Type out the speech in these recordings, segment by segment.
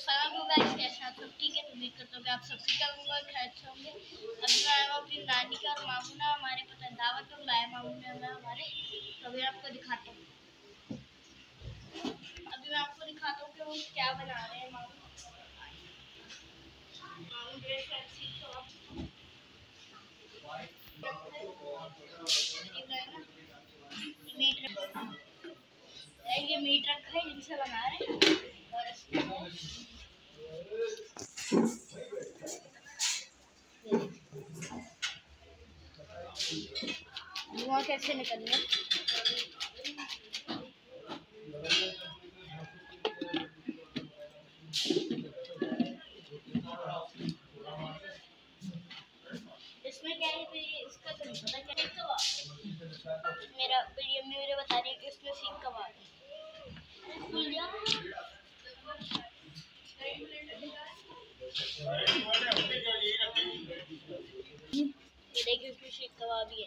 सलाम हो गाइस कैसे सब ठीक है, उम्मीद करता हूँ आप सब ठीक होंगे खैर अच्छे होंगे। अभी मैं आया हूँ अपनी नानी का और मामू ना हमारे पता दावत तो लाया मामू ने हमें हमारे। तो अभी आपको दिखाता हूँ। अभी मैं आपको दिखाता हूँ कि वो क्या बना रहे हैं मामू मामू ड्रेस अच्छी मीट ये मीट रखा है इनसे बना रहे हैं। कैसे निकल इसमें क्या है इसका तो कबाब मेरा बता रही है कि इसमें सीख कबाब ये देखिए उसमें सीख कबाब है।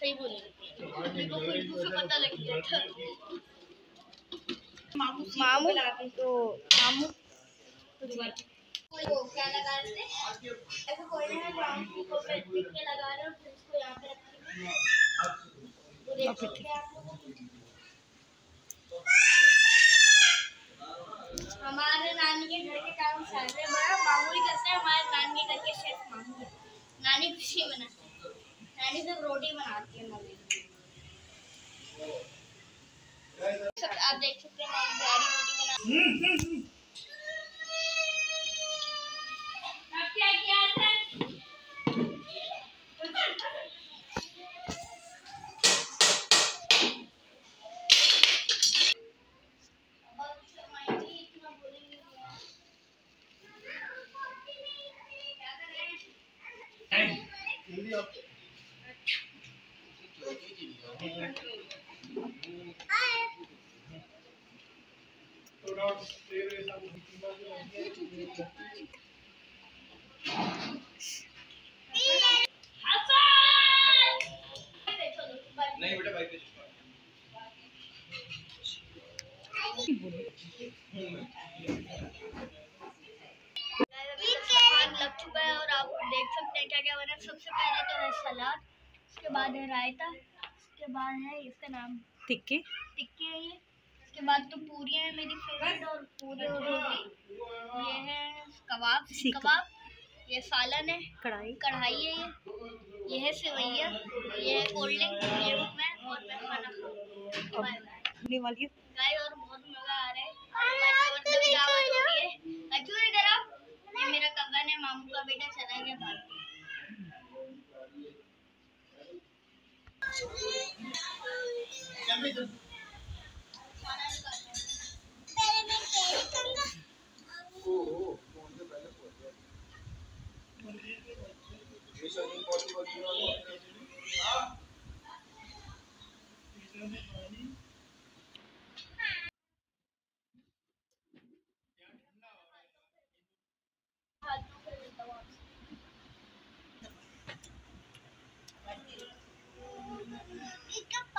सही बोली। मेरे को खुशबू से पता लग गया था। मामू तो मामू? वो क्या लगा रहे? थे ऐसा कोई नहीं मामू को पे टिक्के लगा रहे और फिर इसको यहाँ पे रख रखेंगे वो देख सकते आप लोग हमारे नानी के घर के काम सारे बड़ा मामू ही करते है हमारे नानी के घर के शेफ मामू है। नानी खुशी बनाते हैं। नानी सब रोटी बनाती है मम्मी आप देख सकते हैं हमारी प्यारी रोटी बना नहीं बेटा बाइक पे चुका है और आप देख सकते हैं क्या क्या बना सबसे पहले तो है सलाद उसके बाद है रायता उसके बाद है इसका नाम टिक्के। टिक्के है। ये उसके बाद तो पूरियाँ हैं मेरी फेवरेट और पूरी और रोटी ये है कबाब कबाब ये सालन है कढ़ाई। कढ़ाई है ये। ये है सेवैया ये है कोल्ड ड्रिंक ये हूँ मैं और मैं खाना खाऊँ वाली है गाइस और बहुत मज़ा आ रहा है और हमारी ज़बरदस्त दावत हो रही है अक्यों इधर आओ ये मेरा कज़न है मामू का बेटा चला गया बाहर Pick up